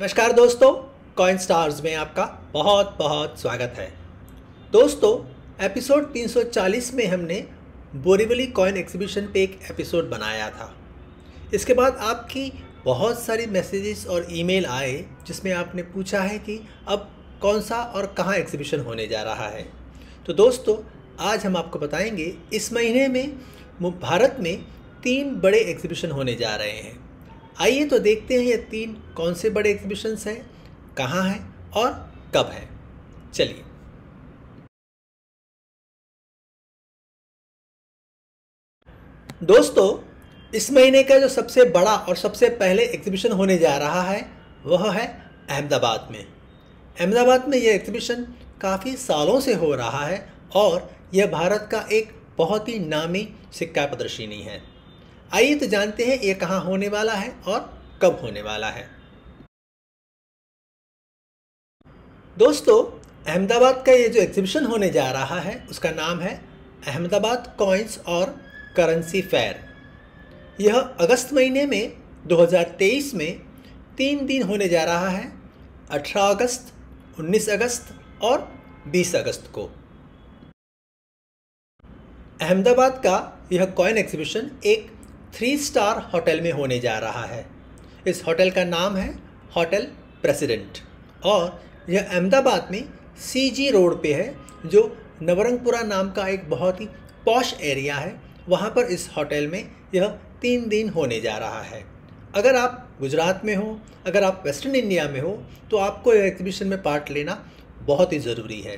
नमस्कार दोस्तों coin stars में आपका बहुत बहुत स्वागत है। दोस्तों एपिसोड 340 में हमने बोरीवली कॉइन एग्जीबिशन पे एक एपिसोड बनाया था। इसके बाद आपकी बहुत सारी मैसेजेस और ईमेल आए, जिसमें आपने पूछा है कि अब कौन सा और कहाँ एग्जीबिशन होने जा रहा है। तो दोस्तों, आज हम आपको बताएँगे, इस महीने में भारत में तीन बड़े एग्जीबिशन होने जा रहे हैं। आइए तो देखते हैं ये तीन कौन से बड़े एग्जीबिशंस हैं, कहाँ हैं और कब हैं। चलिए। दोस्तों, इस महीने का जो सबसे बड़ा और सबसे पहले एग्जीबिशन होने जा रहा है, वह है अहमदाबाद में। अहमदाबाद में यह एग्जीबिशन काफ़ी सालों से हो रहा है और यह भारत का एक बहुत ही नामी सिक्का प्रदर्शनी है। आइए तो जानते हैं ये कहाँ होने वाला है और कब होने वाला है। दोस्तों, अहमदाबाद का ये जो एग्जीबिशन होने जा रहा है, उसका नाम है अहमदाबाद कॉइन्स और करेंसी फेयर यह अगस्त महीने में 2023 में तीन दिन होने जा रहा है 18 अगस्त 19 अगस्त और 20 अगस्त को। अहमदाबाद का यह कॉइन एग्जीबिशन एक थ्री स्टार होटल में होने जा रहा है। इस होटल का नाम है होटल प्रेसिडेंट और यह अहमदाबाद में सी जी रोड पे है, जो नवरंगपुरा नाम का एक बहुत ही पॉश एरिया है। वहाँ पर इस होटल में यह तीन दिन होने जा रहा है। अगर आप गुजरात में हो, अगर आप वेस्टर्न इंडिया में हो तो आपको यह एग्जीबिशन में पार्ट लेना बहुत ही ज़रूरी है।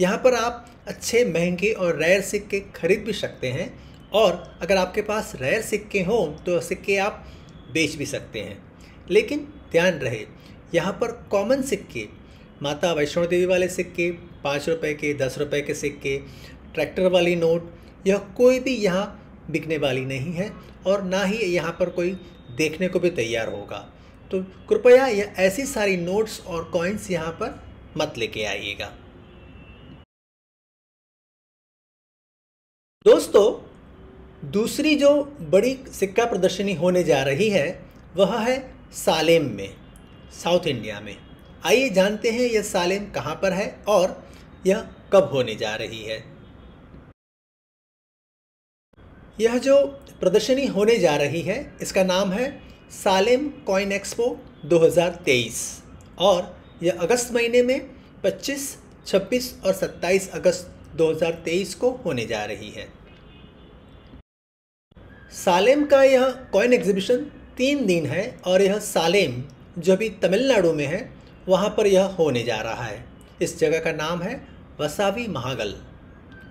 यहाँ पर आप अच्छे महँगे और रेयर सिक्के खरीद भी सकते हैं और अगर आपके पास रेयर सिक्के हों तो सिक्के आप बेच भी सकते हैं। लेकिन ध्यान रहे, यहाँ पर कॉमन सिक्के, माता वैष्णो देवी वाले सिक्के, पाँच रुपए के, दस रुपए के सिक्के ट्रैक्टर वाली नोट यह कोई भी यहाँ बिकने वाली नहीं है और ना ही यहाँ पर कोई देखने को भी तैयार होगा। तो कृपया यह ऐसी सारी नोट्स और कॉइन्स यहाँ पर मत लेके आइएगा। दोस्तों दूसरी जो बड़ी सिक्का प्रदर्शनी होने जा रही है वह है सालेम में साउथ इंडिया में। आइए जानते हैं यह सालेम कहाँ पर है और यह कब होने जा रही है। यह जो प्रदर्शनी होने जा रही है इसका नाम है सालेम कॉइन एक्सपो 2023 और यह अगस्त महीने में 25, 26 और 27 अगस्त 2023 को होने जा रही है। सालेम का यह कॉइन एग्जीबिशन तीन दिन है और यह सालेम जो अभी तमिलनाडु में है, वहाँ पर यह होने जा रहा है। इस जगह का नाम है वसावी महागल।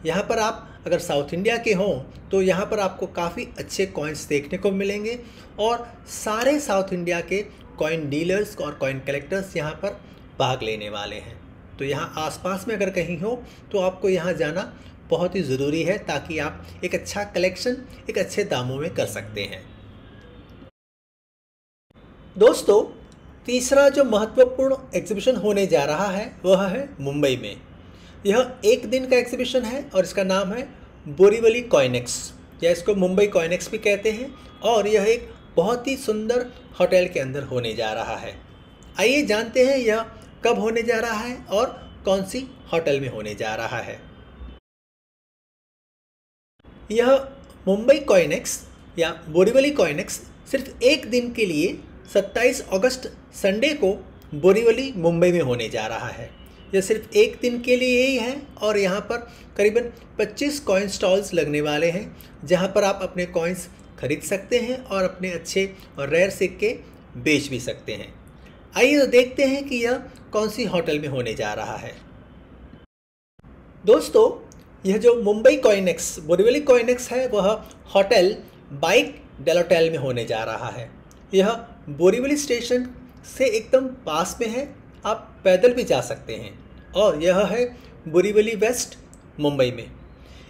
यहाँ पर आप अगर साउथ इंडिया के हों तो यहाँ पर आपको काफ़ी अच्छे कॉइन्स देखने को मिलेंगे और सारे साउथ इंडिया के कॉइन डीलर्स और कॉइन कलेक्टर्स यहाँ पर भाग लेने वाले हैं। तो यहाँ आसपास में अगर कहीं हो तो आपको यहाँ जाना बहुत ही ज़रूरी है ताकि आप एक अच्छा कलेक्शन एक अच्छे दामों में कर सकते हैं। दोस्तों, तीसरा जो महत्वपूर्ण एग्जीबिशन होने जा रहा है, वह है मुंबई में। यह एक दिन का एग्जीबिशन है और इसका नाम है बोरीवली कॉइनेक्स या इसको मुंबई कॉइनेक्स भी कहते हैं और यह एक बहुत ही सुंदर होटल के अंदर होने जा रहा है। आइए जानते हैं यह कब होने जा रहा है और कौन सी होटल में होने जा रहा है। यह मुंबई कॉइनेक्स या बोरीवली कॉइनेक्स सिर्फ़ एक दिन के लिए 27 अगस्त संडे को बोरीवली मुंबई में होने जा रहा है। यह सिर्फ़ एक दिन के लिए ही है और यहाँ पर करीबन 25 कॉइन स्टॉल्स लगने वाले हैं, जहाँ पर आप अपने कॉइन्स खरीद सकते हैं और अपने अच्छे और रेयर सिक्के बेच भी सकते हैं। आइए तो देखते हैं कि यह कौन सी होटल में होने जा रहा है। दोस्तों यह जो मुंबई कॉइनेक्स बोरीवली कॉइनेक्स है, वह होटल बाइक डेलोटेल में होने जा रहा है। यह बोरीवली स्टेशन से एकदम पास में है, आप पैदल भी जा सकते हैं। और यह है बोरीवली वेस्ट, मुंबई में।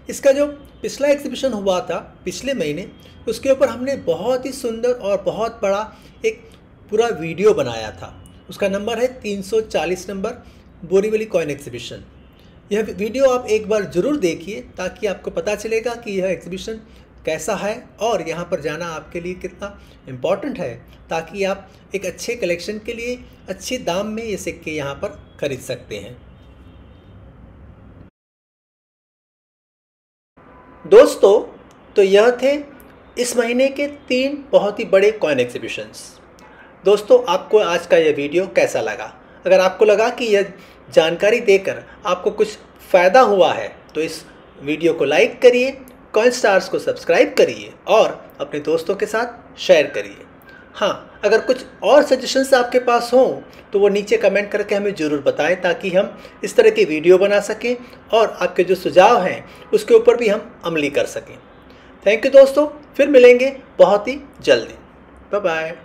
इसका जो पिछला एग्जीबिशन हुआ था, पिछले महीने, उसके ऊपर हमने बहुत ही सुंदर और बहुत बड़ा एक पूरा वीडियो बनाया था। उसका नंबर है 340 नंबर बोरीवली कॉइन एग्जीबिशन यह वीडियो आप एक बार ज़रूर देखिए ताकि आपको पता चलेगा कि यह एग्जीबिशन कैसा है और यहाँ पर जाना आपके लिए कितना इंपॉर्टेंट है ताकि आप एक अच्छे कलेक्शन के लिए अच्छे दाम में ये सिक्के यहाँ पर खरीद सकते हैं। दोस्तों तो यह थे इस महीने के तीन बहुत ही बड़े कॉइन एग्जीबिशंस दोस्तों, आपको आज का यह वीडियो कैसा लगा? अगर आपको लगा कि यह जानकारी देकर आपको कुछ फ़ायदा हुआ है तो इस वीडियो को लाइक करिए, कॉइन स्टार्स को सब्सक्राइब करिए और अपने दोस्तों के साथ शेयर करिए। हाँ अगर कुछ और सजेशंस आपके पास हों तो वो नीचे कमेंट करके हमें ज़रूर बताएँ ताकि हम इस तरह की वीडियो बना सकें और आपके जो सुझाव हैं, उसके ऊपर भी हम अमली कर सकें। थैंक यू दोस्तों, फिर मिलेंगे बहुत ही जल्दी। Bye bye